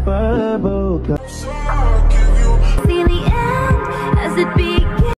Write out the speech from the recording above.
purple.